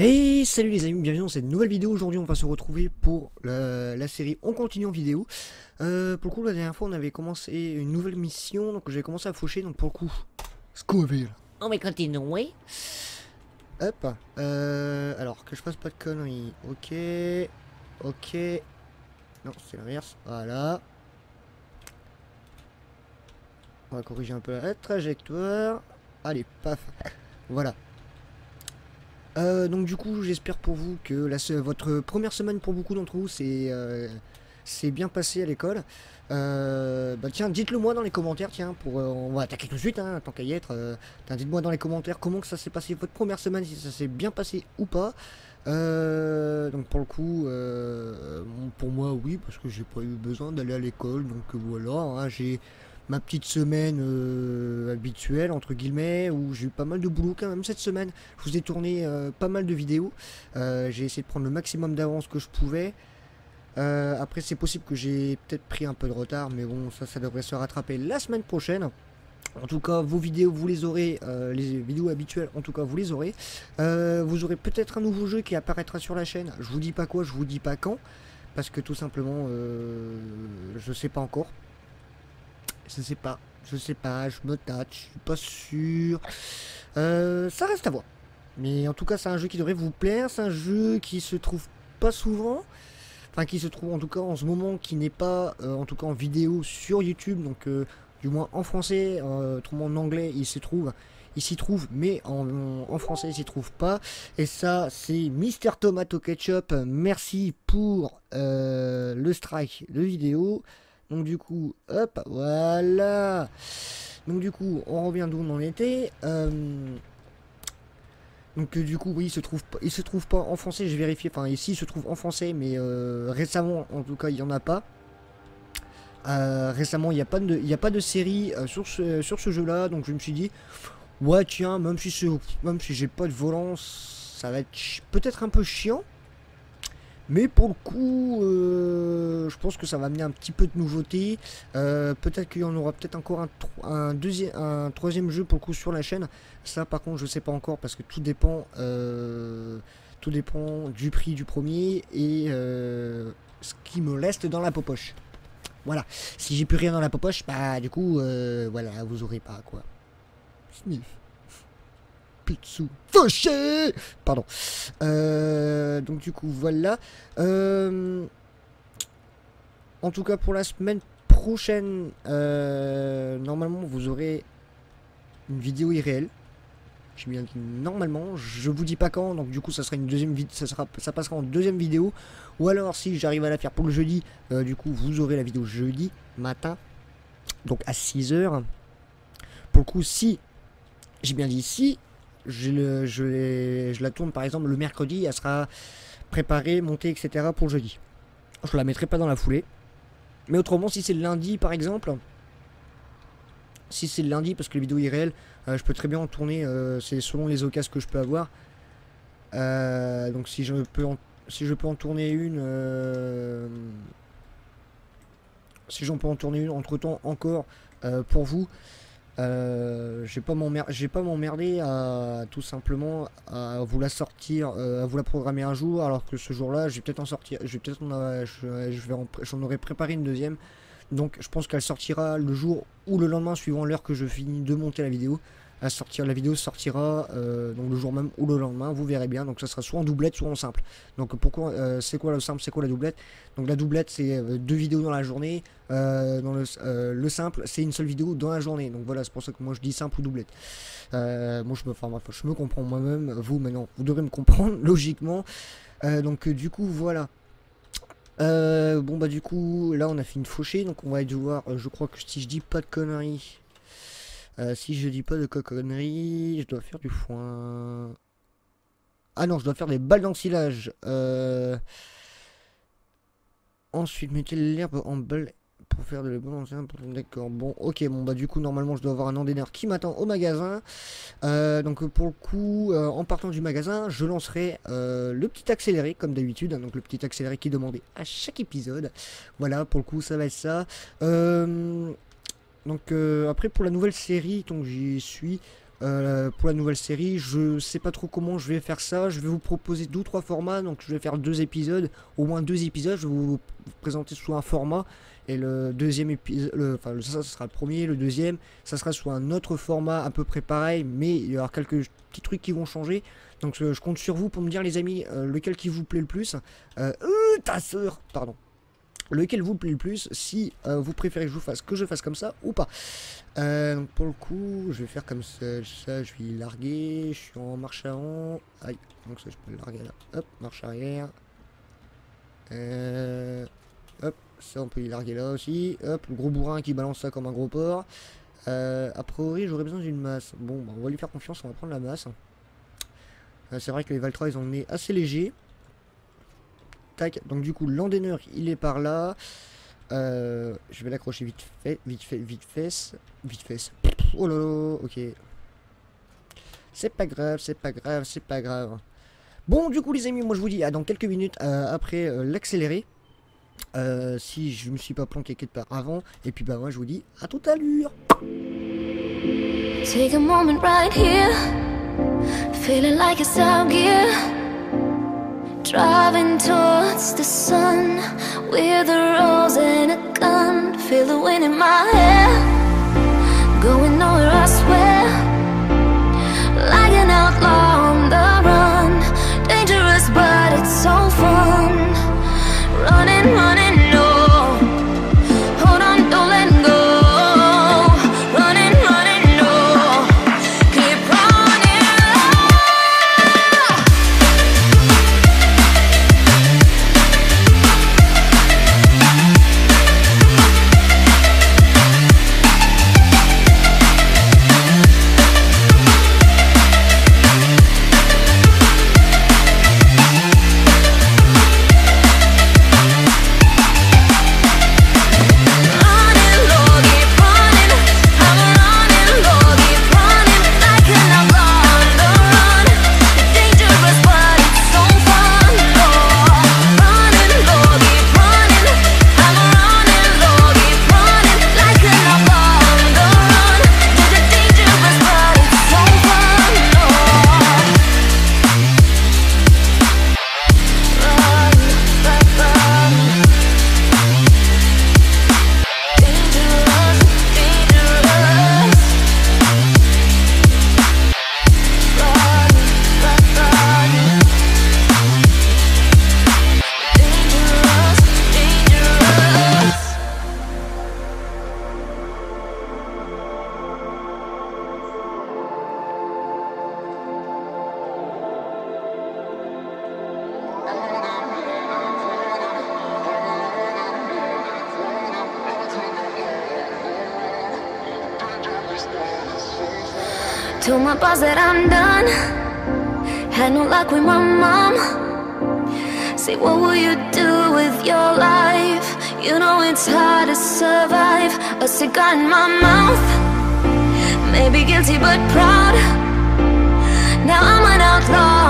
Hey salut les amis, bienvenue dans cette nouvelle vidéo. Aujourd'hui on va se retrouver pour la, série On continue en vidéo. Euh, pour le coup la dernière fois on avait commencé une nouvelle mission, donc j'avais commencé à faucher, donc pour le coup... Scoville On va continuer. Hop, euh, alors que je fasse pas de conneries. Ok, ok. Non c'est l'inverse, voilà. On va corriger un peu la trajectoire. Allez, paf. Voilà. Euh, donc du coup, j'espère pour vous que votre première semaine pour beaucoup d'entre vous c'est euh, bien passé à l'école. Euh, bah tiens, dites-le moi dans les commentaires, tiens, pour on va attaquer tout de suite, hein, tant qu'à y être. dites-moi dans les commentaires comment ça s'est passé votre première semaine, si ça s'est bien passé ou pas. donc pour le coup, pour moi oui, parce que j'ai pas eu besoin d'aller à l'école, donc voilà, hein, j'ai ma petite semaine euh, habituelle, entre guillemets, où j'ai eu pas mal de boulot quand même cette semaine. Je vous ai tourné euh, pas mal de vidéos. Euh, j'ai essayé de prendre le maximum d'avance que je pouvais. après, c'est possible que j'ai peut-être pris un peu de retard, mais bon, ça, ça devrait se rattraper la semaine prochaine. En tout cas, vos vidéos, vous les aurez. les vidéos habituelles, en tout cas, vous les aurez. vous aurez peut-être un nouveau jeu qui apparaîtra sur la chaîne. Je vous dis pas quoi, je vous dis pas quand. Parce que tout simplement, je sais pas encore. Je sais pas. Je sais pas, je me tâte, je suis pas sûr. Euh, ça reste à voir. Mais en tout cas, c'est un jeu qui devrait vous plaire. C'est un jeu qui se trouve pas souvent. Enfin, qui se trouve en tout cas en ce moment, qui n'est pas euh, en tout cas en vidéo sur YouTube. Donc, euh, du moins en français, autrement en anglais, il se trouve. Il s'y trouve, mais en, français, il s'y trouve pas. Et ça, c'est Mister Tomato Ketchup. Merci pour le strike de vidéo. Donc du coup, hop, voilà. Donc du coup, on revient d'où on en était. Euh, donc euh, du coup, oui, il se trouve, il se trouve pas en français. J'ai vérifié. Enfin, ici, il se trouve en français, mais euh, récemment, en tout cas, il y en a pas. récemment, il n'y a pas de, a pas de série sur ce, sur ce jeu-là. Donc je me suis dit, ouais, tiens, même si même si j'ai pas de volant, ça va être peut-être un peu chiant. Mais pour le coup, euh, je pense que ça va amener un petit peu de nouveauté. Euh, peut-être qu'il y en aura peut-être encore un, troisième jeu pour le coup sur la chaîne. Ça, par contre, je sais pas encore parce que tout dépend, euh, tout dépend du prix du premier et ce qui me reste dans la poche. Voilà. Si j'ai plus rien dans la poche, bah du coup, voilà, vous aurez pas quoi. Sniff. Pitsu. Fauché Pardon. Euh, donc du coup, voilà. Euh, en tout cas, pour la semaine prochaine, euh, normalement, vous aurez une vidéo irréelle. Je bien dit normalement, je vous dis pas quand, donc du coup ça sera une deuxième vidéo, ça passera en deuxième vidéo. Ou alors si j'arrive à la faire pour le jeudi, du coup vous aurez la vidéo jeudi matin, donc à 6h. Pour le coup, si j'ai bien dit si je, la tourne par exemple le mercredi, elle sera préparée, montée, etc. pour jeudi. Je la mettrai pas dans la foulée. Mais autrement, si c'est le lundi par exemple, si c'est le lundi, parce que la vidéo est réelle, euh, je peux très bien en tourner, euh, c'est selon les occasions que je peux avoir. Euh, donc si je peux en, si je peux en tourner une, si j'en peux en tourner une entre temps encore pour vous, euh, j'ai pas m'emmerder à tout simplement à vous la sortir, euh, à vous la programmer un jour, alors que ce jour-là, en sortir, j'en aurais préparé une deuxième. Donc je pense qu'elle sortira le jour ou le lendemain suivant l'heure que je finis de monter la vidéo sortir. La vidéo sortira euh, donc le jour même ou le lendemain, vous verrez bien. Donc ça sera soit en doublette, soit en simple. Donc pourquoi euh, c'est quoi le simple, c'est quoi la doublette? Donc la doublette c'est euh, deux vidéos dans la journée. dans le, simple c'est une seule vidéo dans la journée. Donc voilà, c'est pour ça que moi je dis simple ou doublette. moi je me, enfin, je me comprends moi-même. Vous maintenant, vous devrez me comprendre logiquement. donc du coup voilà. bon bah du coup là on a fait une fauchée donc on va devoir je crois que si je dis pas de conneries euh, si je dis pas de coconnerie, je dois faire du foin. Ah non, je dois faire des balles d'ensilage. Euh... Ensuite, mettez l'herbe en balle pour faire de bon D'accord, bon, ok, bon, bah du coup, normalement, je dois avoir un endaineur qui m'attend au magasin. Euh, donc, pour le coup, euh, en partant du magasin, je lancerai le petit accéléré, comme d'habitude. donc, le petit accéléré qui est demandé à chaque épisode. Voilà, pour le coup, ça va être ça. Donc euh, après pour la nouvelle série, donc j'y suis. euh, pour la nouvelle série. Je sais pas trop comment je vais faire ça. Je vais vous proposer deux ou trois formats. Donc je vais faire deux épisodes, au moins deux épisodes. Je vais vous présenter sous un format. Et le deuxième épisode, enfin ça, ça sera le premier, le deuxième, ça sera sous un autre format à peu près pareil, mais il y aura quelques petits trucs qui vont changer. Donc euh, je compte sur vous pour me dire les amis, lequel qui vous plaît le plus. Ta soeur, pardon lequel vous plaît le plus, si vous préférez que je vous fasse que je fasse comme ça ou pas. donc pour le coup, je vais faire comme ça, je vais larguer, je suis en marche avant, aïe, donc ça je peux le larguer là, hop, marche arrière, hop, ça on peut y larguer là aussi, hop, gros bourrin qui balance ça comme un gros porc, a priori j'aurais besoin d'une masse, bon bah, on va lui faire confiance, on va prendre la masse, euh, c'est vrai que les Valtra, ils ont le assez léger. Donc du coup, l'endeneur, il est par là. Euh, je vais l'accrocher vite fait, vite fait, vite fesse, vite fesse. Oh là là, ok. C'est pas grave, c'est pas grave, c'est pas grave. Bon, du coup, les amis, moi je vous dis à dans quelques minutes euh, après l'accélérer. si je me suis pas planqué quelque part avant. Et puis bah moi je vous dis à tout à l'heure. Take a moment right here. Feeling like Driving towards the sun With a rose and a gun Feel the wind in my hair. Going nowhere I swear. Like an outlaw on the run. Dangerous but it's so fun. Running, running Luck with my mom. Say what will you do with your life? You know it's hard to survive. A cigar in my mouth Maybe guilty but proud. Now I'm an outlaw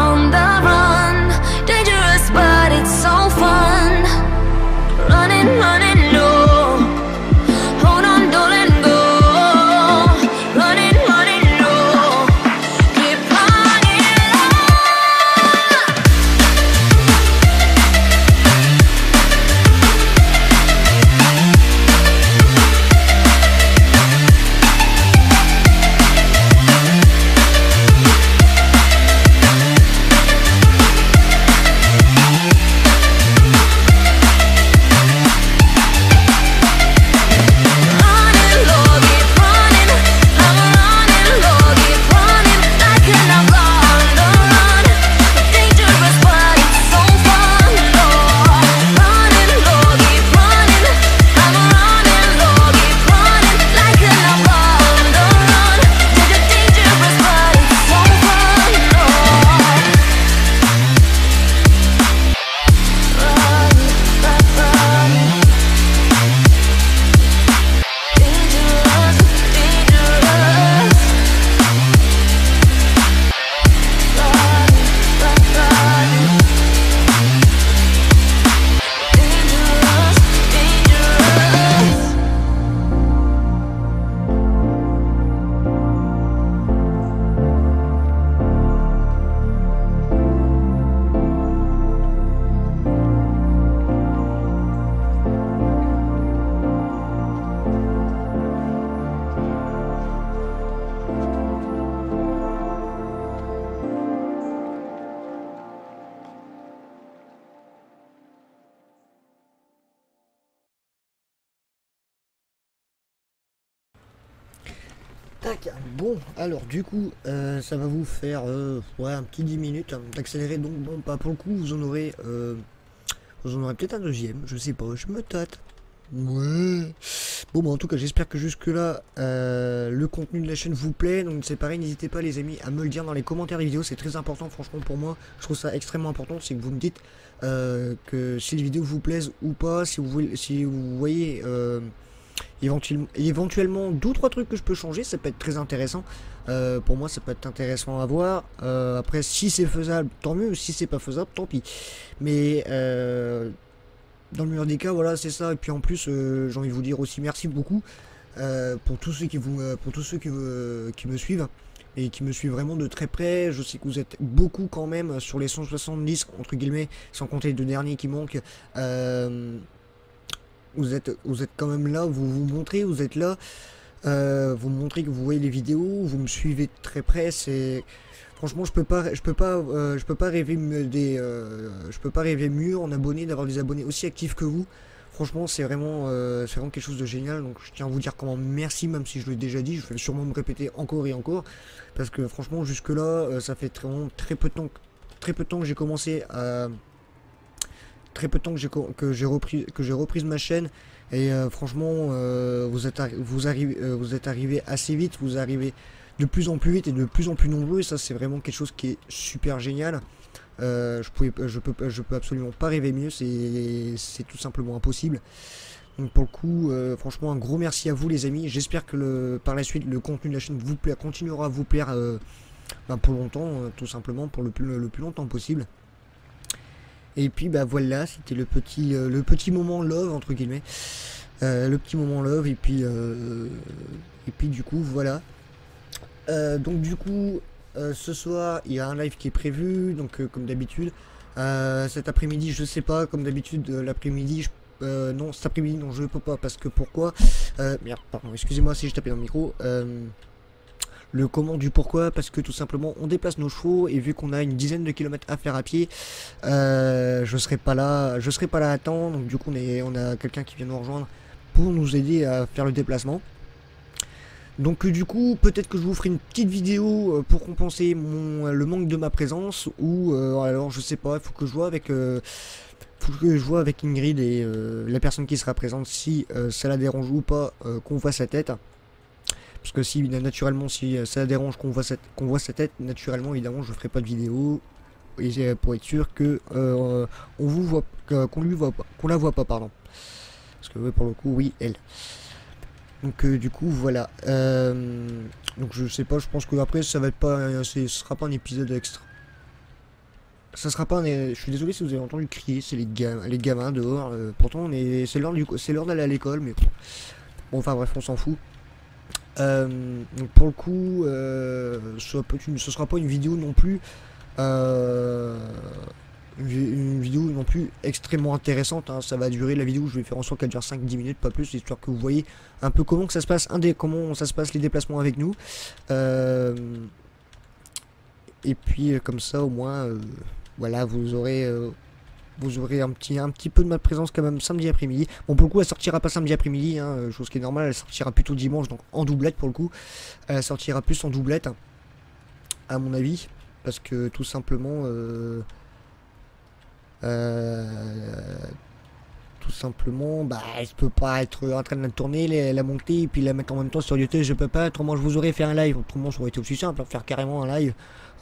Tac, bon, alors du coup, euh, ça va vous faire euh, un petit 10 minutes hein, d'accélérer, donc bon, pas pour le coup, vous en aurez, euh, vous en aurez peut-être un deuxième, je sais pas, je me tâte. Ouais. Bon, bah en tout cas, j'espère que jusque-là, le contenu de la chaîne vous plaît, donc c'est pareil, n'hésitez pas les amis à me le dire dans les commentaires des vidéos, c'est très important, franchement pour moi, je trouve ça extrêmement important, c'est que vous me dites que si les vidéos vous plaisent ou pas, si vous, si vous voyez éventuellement, deux trois trucs que je peux changer ça peut être très intéressant. Euh, pour moi ça peut être intéressant à voir. Euh, après si c'est faisable tant mieux. Si c'est pas faisable tant pis. Mais euh, dans le meilleur des cas voilà c'est ça. Et puis en plus j'ai envie de vous dire aussi merci beaucoup pour tous ceux qui vous pour tous ceux qui, qui me suivent et qui me suivent vraiment de très près. Je sais que vous êtes beaucoup quand même sur les 170 entre guillemets, sans compter les deux derniers qui manquent vous êtes, vous êtes quand même là, vous vous montrez, vous êtes là, euh, vous montrez que vous voyez les vidéos, vous me suivez de très près, c'est franchement je peux pas je peux pas euh, je peux pas rêver des euh, je peux pas rêver mieux en abonnés d'avoir des abonnés aussi actifs que vous. Franchement c'est vraiment vraiment quelque chose de génial donc je tiens à vous dire comment merci même si je l'ai déjà dit je vais sûrement me répéter encore et encore parce que franchement jusque là ça fait très, très peu de temps très peu de temps que j'ai commencé à très peu de temps que j'ai repris que j'ai reprise ma chaîne. Et euh, franchement euh, vous êtes vous arrivez euh, vous êtes arrivé assez vite vous arrivez de plus en plus vite et de plus en plus nombreux. Et ça c'est vraiment quelque chose qui est super génial. Je pouvais je peux je peux absolument pas rêver mieux. C'est c'est tout simplement impossible. Donc pour le coup franchement un gros merci à vous les amis. J'espère que le par la suite le contenu de la chaîne vous plaît continuera à vous plaire ben, pour longtemps tout simplement pour le plus le plus longtemps possible et puis bah voilà, c'était le petit euh, le petit moment love entre guillemets. Euh, le petit moment love et puis euh, et puis du coup voilà. donc du coup ce soir il y a un live qui est prévu donc comme d'habitude. cet après-midi je sais pas comme d'habitude l'après-midi non cet après-midi non je ne peux pas parce que pourquoi? Merde pardon excusez-moi si je tapais dans le micro le comment du pourquoi, parce que tout simplement on déplace nos chevaux et vu qu'on a une dizaine de kilomètres à faire à pied, euh, je serai pas là, je serai pas là à temps, donc du coup on, est, on a quelqu'un qui vient nous rejoindre pour nous aider à faire le déplacement. Donc du coup, peut-être que je vous ferai une petite vidéo euh, pour compenser le manque de ma présence, ou euh, alors je sais pas, il faut que je vois avec... faut que je vois avec Ingrid et la personne qui sera présente si ça la dérange ou pas qu'on voit sa tête. Parce que si naturellement si euh, ça dérange qu'on voit cette qu'on voit sa tête, naturellement évidemment je ferai pas de vidéo. Et pour être sûr que euh, on vous voit qu'on lui voit pas qu'on la voit pas pardon. Parce que pour le coup oui elle. Donc euh, du coup voilà. Donc je sais pas je pense que après ça va être pas sera pas un épisode extra. Ça sera pas un, je suis désolé si vous avez entendu crier c'est les gamins les gamins dehors pourtant on est c'est l'heure c'est l'heure d'aller à l'école mais bon enfin bref on s'en fout donc pour le coup, euh, ce, ce sera pas une vidéo non plus euh, une vidéo non plus extrêmement intéressante. Hein. Ça va durer la vidéo, je vais faire en sorte qu'elle dure 5-10 minutes, pas plus, histoire que vous voyez un peu comment que ça se passe, un des, comment ça se passe les déplacements avec nous. et puis comme ça au moins, voilà, vous aurez vous aurez un petit, un petit peu de ma présence quand même samedi après-midi. Bon, pour le coup, elle sortira pas samedi après-midi, hein, chose qui est normale, elle sortira plutôt dimanche, donc en doublette pour le coup. Elle sortira plus en doublette, à mon avis, parce que tout simplement, euh, euh, tout simplement, bah, je peux pas être en train de la tourner, la, monter, et puis la mettre en même temps sur YouTube, je peux pas, autrement je vous aurais fait un live, autrement ça aurait été aussi simple, hein, faire carrément un live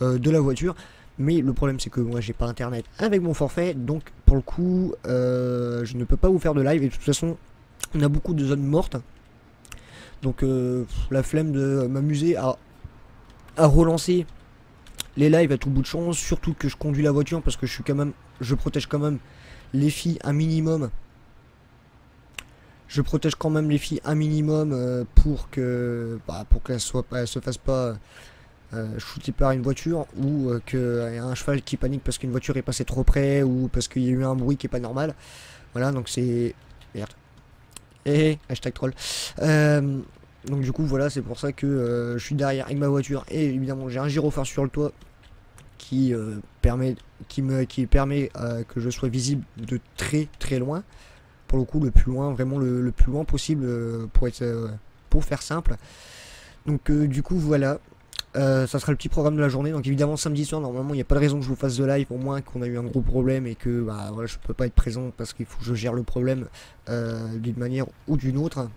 euh, de la voiture. Mais le problème c'est que moi j'ai pas internet avec mon forfait, donc pour le coup euh, je ne peux pas vous faire de live et de toute façon on a beaucoup de zones mortes. Donc euh, la flemme de m'amuser à, à relancer les lives à tout bout de champ, surtout que je conduis la voiture parce que je suis quand même. Je protège quand même les filles un minimum. Je protège quand même les filles un minimum euh, pour que bah, pour qu'elles se fassent pas euh, shooté par une voiture ou euh, y a un cheval qui panique parce qu'une voiture est passée trop près ou parce qu'il y a eu un bruit qui est pas normal. Voilà, donc c'est... Merde. Eh, eh, hashtag troll. Euh, donc du coup, voilà, c'est pour ça que je suis derrière avec ma voiture et évidemment j'ai un gyrophare sur le toit qui permet, qui me, qui permet que je sois visible de très très loin. Pour le coup, le plus loin, vraiment le, le plus loin possible pour être, pour faire simple. Donc euh, du coup voilà, euh, ça sera le petit programme de la journée. Donc évidemment samedi soir, normalement il n'y a pas de raison que je vous fasse de live, au moins qu'on a eu un gros problème et que bah voilà, je peux pas être présent parce qu'il faut que je gère le problème euh, d'une manière ou d'une autre.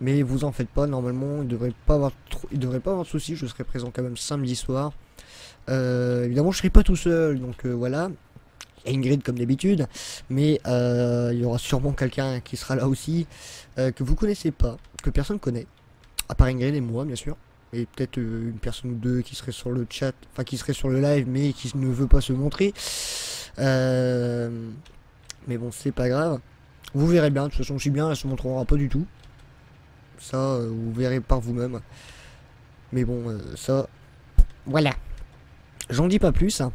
Mais vous en faites pas, normalement il devrait pas avoir devrait pas avoir de soucis, je serai présent quand même samedi soir. évidemment je serai pas tout seul, donc voilà. Ingrid comme d'habitude, mais il y aura sûrement quelqu'un qui sera là aussi, que vous connaissez pas, que personne connaît, à part Ingrid et moi bien sûr, et peut-être une personne ou deux qui serait sur le chat, enfin qui serait sur le live mais qui ne veut pas se montrer. mais bon c'est pas grave, vous verrez bien, de toute façon je suis bien, elle se montrera pas du tout. Ça vous verrez par vous-même. Mais bon ça, voilà. J'en dis pas plus. Hein.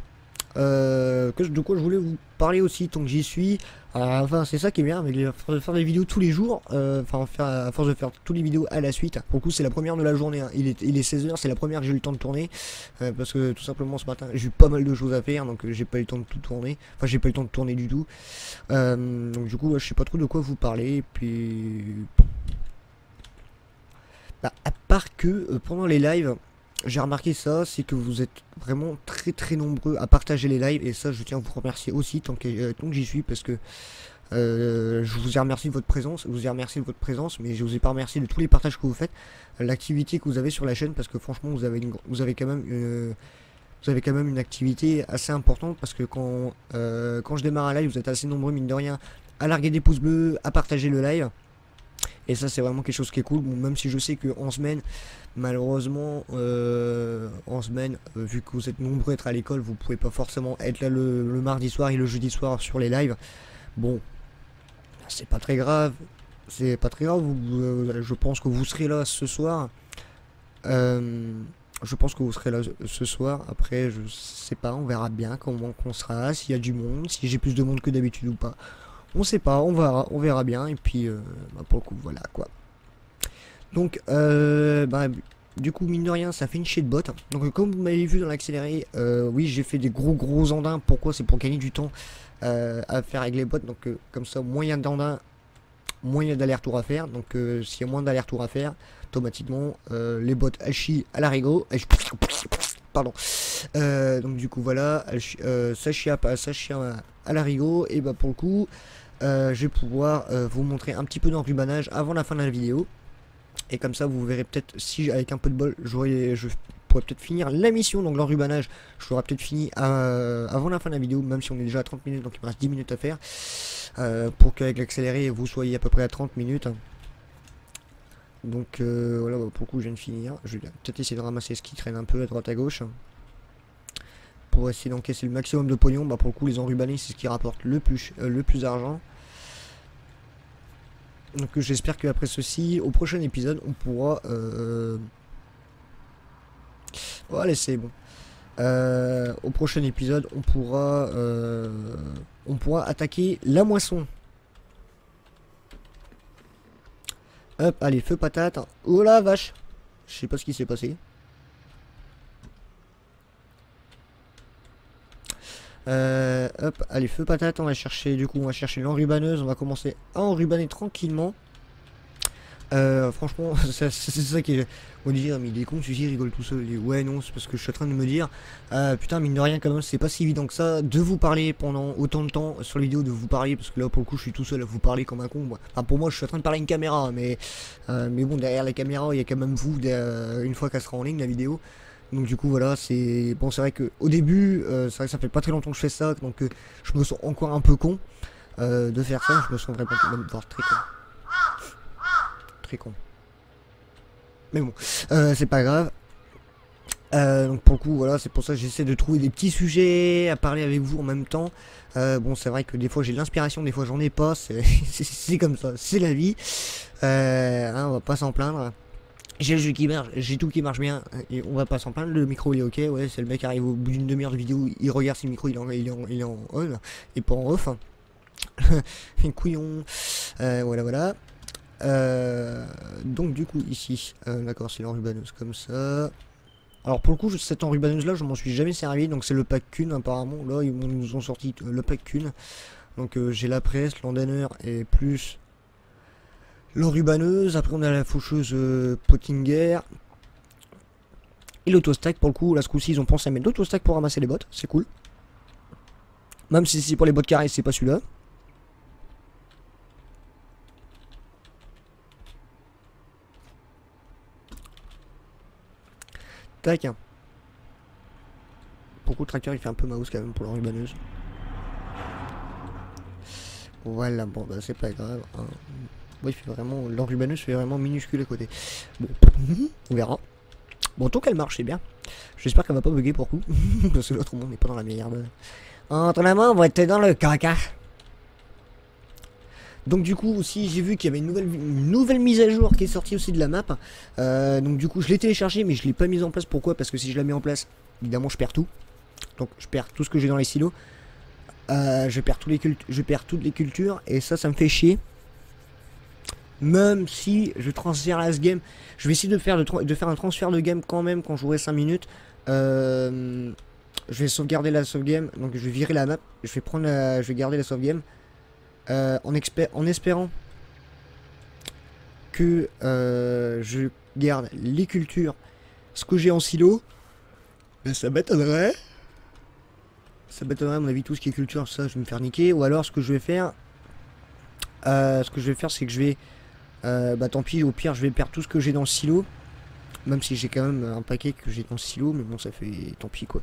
Euh, que, de quoi je voulais vous parler aussi tant que j'y suis. Euh, enfin, c'est ça qui est bien avec les, faire des vidéos tous les jours. Euh, enfin, à force de faire toutes les vidéos à la suite. Pour le coup, c'est la première de la journée. Hein. Il, est, il est 16h, c'est la première que j'ai eu le temps de tourner. parce que tout simplement ce matin, j'ai eu pas mal de choses à faire. Donc, j'ai pas eu le temps de tout tourner. Enfin, j'ai pas eu le temps de tourner du tout. donc, du coup, je sais pas trop de quoi vous parler. Puis. Bah, à part que pendant les lives j'ai remarqué ça, c'est que vous êtes vraiment très très nombreux à partager les lives et ça je tiens à vous remercier aussi tant que, euh, que j'y suis parce que euh, je vous ai remercié de votre présence, je vous ai remercié de votre présence, mais je vous ai pas remercié de tous les partages que vous faites, l'activité que vous avez sur la chaîne parce que franchement vous avez vous avez quand même une, vous avez quand même une activité assez importante parce que quand euh, quand je démarre un live vous êtes assez nombreux mine de rien à larguer des pouces bleus, à partager le live. Et ça, c'est vraiment quelque chose qui est cool. même si je sais qu'en semaine, malheureusement, euh, en semaine, euh, vu que vous êtes nombreux à être à l'école, vous pouvez pas forcément être là le, mardi soir et le jeudi soir sur les lives. Bon, c'est pas très grave. C'est pas très grave. Euh, je pense que vous serez là ce soir. je pense que vous serez là ce soir. Après, je sais pas, on verra bien comment on sera, s'il y a du monde, si j'ai plus de monde que d'habitude ou pas. On sait pas, on verra, on verra bien. Et puis, euh, bah, pour le coup, voilà quoi. Donc, euh, bah, du coup, mine de rien, ça fait une de bot. Donc, comme vous m'avez vu dans l'accéléré, euh, oui, j'ai fait des gros gros andins. Pourquoi? C'est pour gagner du temps à faire avec les bots. Donc, comme ça, moyen d'andins, moyen d'aller-retour à faire. Donc, s'il y a moins d'aller-retour à faire, automatiquement, les bots chient à l'arigot. Pardon. donc, du coup, voilà, ça chie à, à l'arigot. Et bah, pour le coup. Euh, je vais pouvoir euh, vous montrer un petit peu d'enrubanage avant la fin de la vidéo. Et comme ça, vous verrez peut-être si avec un peu de bol, je pourrais peut-être finir la mission. Donc l'enrubanage, je l'aurai peut-être fini euh, avant la fin de la vidéo, même si on est déjà à 30 minutes, donc il me reste 10 minutes à faire. pour qu'avec l'accéléré, vous soyez à peu près à 30 minutes. Donc voilà, bah, pour le coup, je viens de finir. Je vais peut-être essayer de ramasser ce qui traîne un peu à droite à gauche pour essayer d'encaisser le maximum de pognon. Bah pour le coup les enrubanés c'est ce qui rapporte le plus le plus d'argent. Donc j'espère qu'après ceci, au prochain épisode, on pourra... Euh... Oh, c'est bon. Euh, au prochain épisode, on pourra... Euh, on pourra attaquer la moisson. Hop, allez, feu patate. Oh la vache Je sais pas ce qui s'est passé. Euh, hop, allez, feu patate, on va chercher, du coup, on va chercher l'enrubaneuse, on va commencer à enrubaner tranquillement. Euh, franchement, c'est ça qui est... On dit, mais il est con, celui-ci rigole tout seul. ouais, non, c'est parce que je suis en train de me dire, euh, putain, mine de rien, quand même, c'est pas si évident que ça de vous parler pendant autant de temps sur les vidéos, de vous parler, parce que là, pour le coup, je suis tout seul à vous parler comme un con. Moi. Enfin, pour moi, je suis en train de parler à une caméra, mais, euh, mais bon, derrière la caméra, il y a quand même vous, une fois qu'elle sera en ligne, la vidéo. Donc du coup voilà, c'est bon, c'est vrai que au début, euh, c'est vrai que ça fait pas très longtemps que je fais ça, donc euh, je me sens encore un peu con euh, de faire ça. Je me sens vraiment même très con, très con. Mais bon, c'est pas grave. donc pour le coup, voilà, c'est pour ça que j'essaie de trouver des petits sujets à parler avec vous en même temps. bon, c'est vrai que des fois j'ai l'inspiration, des fois j'en ai pas. C'est comme ça, c'est la vie. Hein, on va pas s'en plaindre. J'ai le jeu qui marche, j'ai tout qui marche bien, et on va pas s'en plaindre, le micro il est ok, ouais, c'est le mec qui arrive au bout d'une demi-heure de vidéo, il regarde si le micro il est en, il est en, il est en on, et pas en off. Couillon, euh, voilà voilà. Euh, donc du coup ici, euh, d'accord c'est l'enrubaneuse comme ça. Alors pour le coup cette enrubaneuse là je m'en suis jamais servi, donc c'est le pack Kun apparemment, là ils nous ont sorti le pack Kun. Donc j'ai la presse, l'endaneur et plus l'enrubaneuse, après on a la faucheuse euh, Pottinger. Et l'autostack, pour le coup, là ce coup-ci ils ont pensé à mettre l'autostack pour ramasser les bottes, c'est cool. Même si c'est pour les bottes carrées, c'est pas celui-là. Tac. Pourquoi le tracteur il fait un peu mouse quand même pour l'enrubaneuse Voilà, bon bah c'est pas grave. Hein. Il fait vraiment. L'enrubaneuse fait vraiment minuscule à côté. Bon, on verra. Bon, tant qu'elle marche, c'est bien. J'espère qu'elle va pas bugger pour coup. Parce que l'autre monde n'est pas dans la merde. Entre la main, on va être dans le caca. Donc du coup aussi j'ai vu qu'il y avait une nouvelle, nouvelle mise à jour qui est sortie aussi de la map. Euh, donc du coup je l'ai téléchargé mais je l'ai pas mise en place. Pourquoi? Parce que si je la mets en place, évidemment je perds tout. Donc je perds tout ce que j'ai dans les silos. Euh, je, perds les je perds toutes les cultures et ça ça me fait chier. Même si je transfère la game, je vais essayer de faire, de, faire un transfert de game quand même quand j'aurai 5 minutes. Euh, je vais sauvegarder la sauvegarde, donc je vais virer la map, je vais prendre je vais garder la sauvegarde. Euh, en, espérant que euh, je garde les cultures, ce que j'ai en silo, ben, ça m'étonnerait. Ça m'étonnerait à mon avis tout ce qui est culture, ça je vais me faire niquer. Ou alors ce que je vais faire, ce que je vais faire c'est que je vais, bah tant pis, au pire je vais perdre tout ce que j'ai dans le silo. Même si j'ai quand même un paquet que j'ai dans le silo, mais bon ça fait tant pis quoi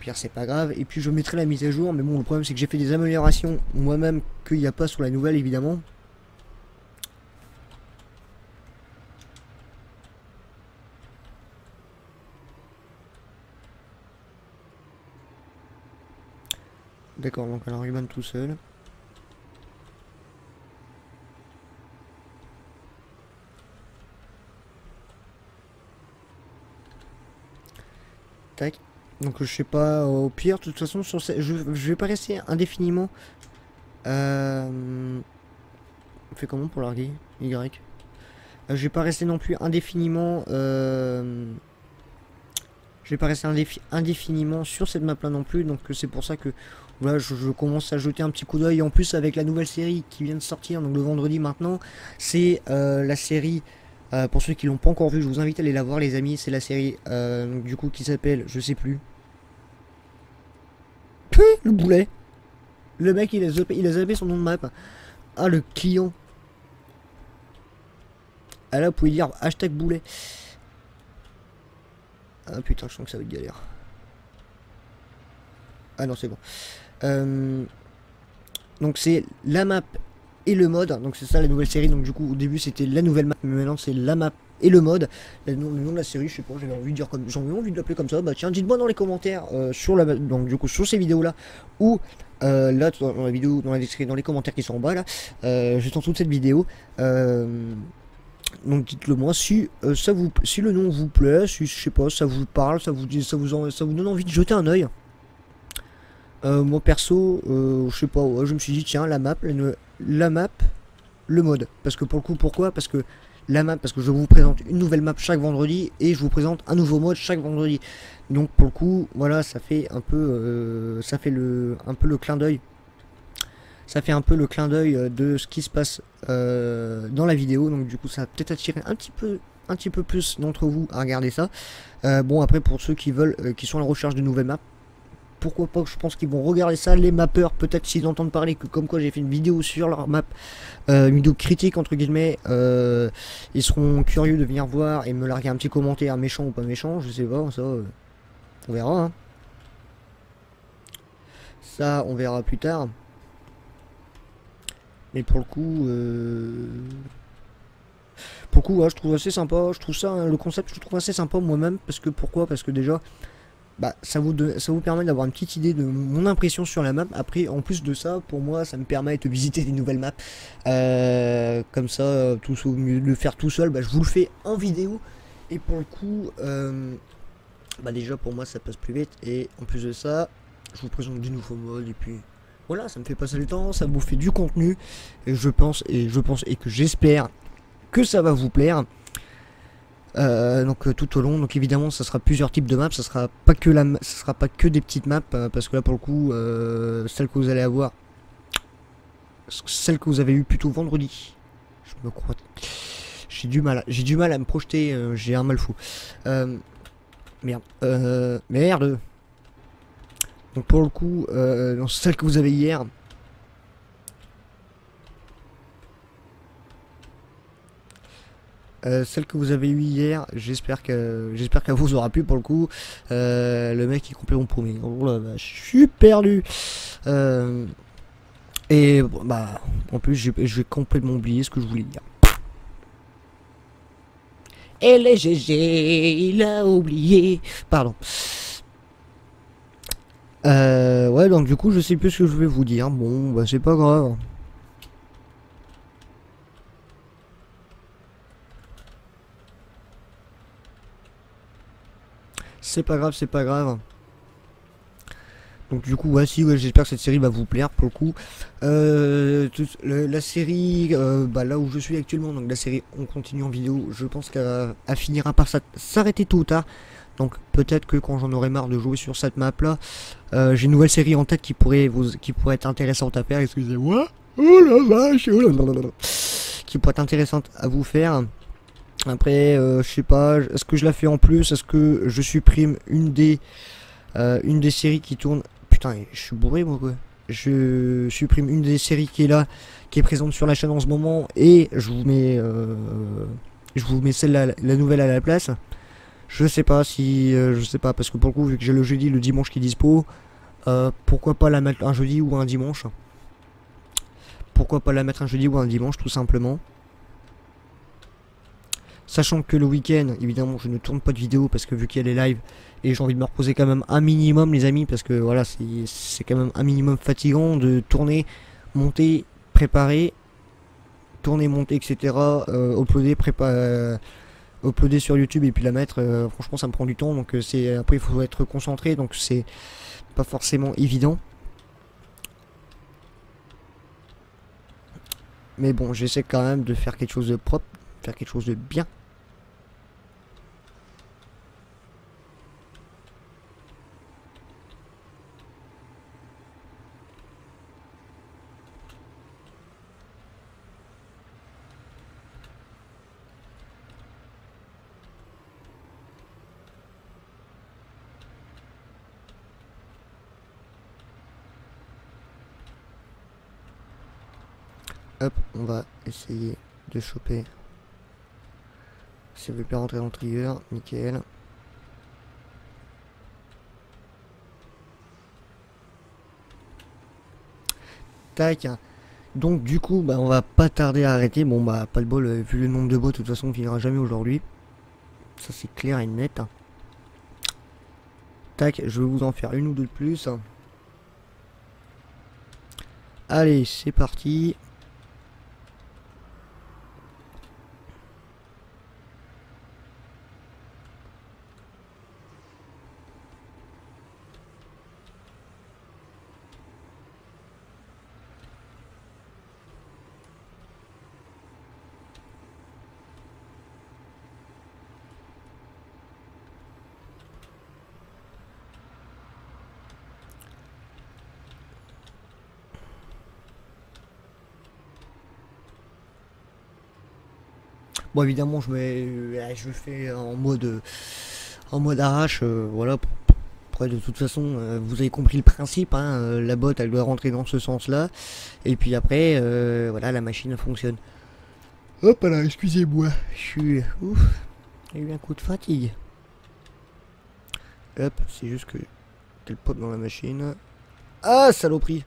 pire c'est pas grave. Et puis je mettrai la mise à jour, mais bon le problème c'est que j'ai fait des améliorations moi-même qu'il n'y a pas sur la nouvelle évidemment. D'accord, donc alors il tout seul. Donc je sais pas, au pire, de toute façon, sur je, je vais pas rester indéfiniment. Euh, on fait comment pour larguer Y? Euh, Je vais pas rester non plus indéfiniment. Euh, je vais pas rester indéfiniment sur cette map là non plus. Donc c'est pour ça que voilà, je, commence à jeter un petit coup d'œil. En plus, avec la nouvelle série qui vient de sortir, donc le vendredi maintenant, c'est la série. Pour ceux qui l'ont pas encore vu, je vous invite à aller la voir les amis, c'est la série du coup qui s'appelle, je sais plus, le boulet. Le mec, il a, zappé, il a zappé son nom de map. Ah, le client. Ah là, vous pouvez dire hashtag boulet. Ah putain, je sens que ça va être galère. Ah non, c'est bon. Euh, donc c'est la map et le mode. Donc c'est ça la nouvelle série. Donc du coup, au début, c'était la nouvelle map. Mais maintenant, c'est la map et le mode. Le nom, de la série, je sais pas, j'avais envie de dire comme j'avais envie de l'appeler comme ça. Bah tiens, dites-moi dans les commentaires euh, sur la donc du coup sur ces vidéos là ou euh, là dans la vidéo dans la description dans les commentaires qui sont en bas là, euh, juste en dessous de cette vidéo. Euh, donc dites-le moi si ça vous si le nom vous plaît, si je sais pas, ça vous parle, ça vous ça vous ça vous donne envie de jeter un oeil. Moi perso, je sais pas, je me suis dit tiens la map, la, map, le mode. Parce que pour le coup pourquoi? Parce que la map parce que je vous présente une nouvelle map chaque vendredi et je vous présente un nouveau mode chaque vendredi. Donc pour le coup, voilà, ça fait un peu, euh, ça fait le, un peu le clin d'œil. Ça fait un peu le clin d'œil euh, de ce qui se passe euh, dans la vidéo. Donc du coup, ça va peut-être attirer un petit peu, un petit peu plus d'entre vous à regarder ça. bon après pour ceux qui veulent, qui sont à la recherche de nouvelles maps, pourquoi pas, je pense qu'ils vont regarder ça, les mappeurs, peut-être s'ils entendent parler que comme quoi j'ai fait une vidéo sur leur map, euh, une vidéo critique entre guillemets, euh, ils seront curieux de venir voir et me larguer un petit commentaire méchant ou pas méchant, je sais pas, ça, euh, on verra. Hein. Ça, on verra plus tard. Mais pour le coup, pour le coup, je trouve assez sympa, je trouve ça, hein, le concept, je trouve assez sympa moi-même, parce que pourquoi? Parce que déjà, bah, ça, vous ça vous permet d'avoir une petite idée de mon impression sur la map. Après, en plus de ça, pour moi, ça me permet de visiter des nouvelles maps. Euh, comme ça, tout, au mieux de le faire tout seul, bah, je vous le fais en vidéo. Et pour le coup, euh, bah déjà pour moi, ça passe plus vite. Et en plus de ça, je vous présente du nouveau mode. Et puis voilà, ça me fait passer le temps, ça vous fait du contenu. Et je pense, et je pense, et que j'espère que ça va vous plaire. Euh, donc euh, tout au long donc évidemment ça sera plusieurs types de maps ça sera pas que la ça sera pas que des petites maps euh, parce que là pour le coup celle que vous allez avoir celle que vous avez eu plutôt vendredi Je me crois. J'ai du mal, j'ai du mal à me projeter, j'ai un mal fou. Merde. Merde. Donc pour le coup, dans celle que vous avez hier. Euh, celle que vous avez eu hier, j'espère que j'espère qu'elle vous aura plu pour le coup. Euh, le mec est complètement paumé. Oh la vache, je suis perdu. Euh, et bah en plus j'ai complètement oublié ce que je voulais dire. Et il a oublié. Pardon. Ouais, donc du coup, je sais plus ce que je vais vous dire. Bon, bah c'est pas grave. C'est pas grave, c'est pas grave. Donc du coup, ouais, j'espère que cette série va vous plaire pour le coup. Euh, la série, euh, bah, là où je suis actuellement, donc la série On continue en vidéo, je pense qu'elle elle finira par s'arrêter tôt ou tard. Donc peut-être que quand j'en aurai marre de jouer sur cette map là, euh, j'ai une nouvelle série en tête qui pourrait vous, être intéressante à faire. Excusez-moi. Oh la vache. oh là. Qui pourrait être intéressante à vous faire. Après, euh, je sais pas, est-ce que je la fais en plus? Est-ce que je supprime une des, euh, une des séries qui tourne? Putain, je suis bourré moi quoi. Je supprime une des séries qui est là, qui est présente sur la chaîne en ce moment, et je vous mets, euh, je vous mets celle-là, la nouvelle à la place. Je sais pas si, je sais pas, parce que pour le coup, vu que j'ai le jeudi, le dimanche qui est dispo, pourquoi pas la mettre un jeudi ou un dimanche? Pourquoi pas la mettre un jeudi ou un dimanche, tout simplement? Sachant que le week-end, évidemment, je ne tourne pas de vidéo parce que vu a les lives, et j'ai envie de me reposer quand même un minimum, les amis, parce que voilà, c'est quand même un minimum fatigant de tourner, monter, préparer, tourner, monter, etc. euh, uploader, préparer. uploader sur YouTube et puis la mettre, euh, franchement ça me prend du temps donc euh, c'est après il faut être concentré donc c'est pas forcément évident. Mais bon, j'essaie quand même de faire quelque chose de propre, faire quelque chose de bien. Hop, on va essayer de choper. Si elle veut bien rentrer dans le trigger, nickel. Tac. Donc du coup, bah, on va pas tarder à arrêter. Bon bah pas de bol, euh, vu le nombre de bots, de toute façon on finira jamais aujourd'hui. Ça c'est clair et net. Tac, je vais vous en faire une ou deux de plus. Allez, c'est parti. Évidemment je mets euh, je fais en mode euh, en mode arrache euh, voilà. Pour- après de toute façon vous avez compris le principe hein, la botte elle doit rentrer dans ce sens là et puis après voilà la machine fonctionne. Hop là excusez-moi je suis ouf j'ai eu un coup de fatigue. Hop c'est juste que qu'elle pop dans la machine. Ah saloperie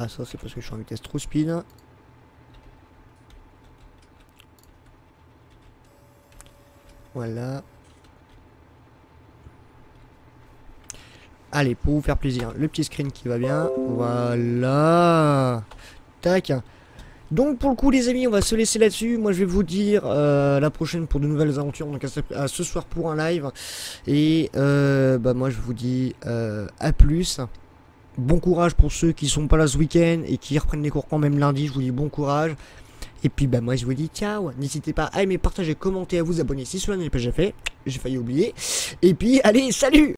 Ah ça c'est parce que je suis en vitesse trop speed. Voilà. Allez, pour vous faire plaisir, le petit screen qui va bien. Voilà. Tac. Donc pour le coup les amis, on va se laisser là-dessus. Moi je vais vous dire euh, la prochaine pour de nouvelles aventures. Donc à ce soir pour un live. Et euh, bah moi je vous dis euh, à plus. Bon courage pour ceux qui sont pas là ce week-end et qui reprennent les cours quand même lundi. Je vous dis bon courage. Et puis bah moi je vous dis ciao. N'hésitez pas à aimer, partager, commenter, à vous abonner si cela n'est pas déjà fait. J'ai failli oublier. Et puis allez, salut